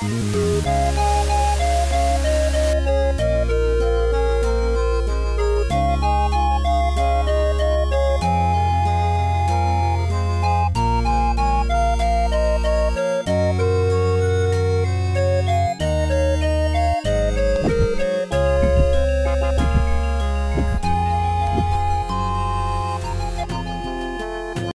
Mm-hmm.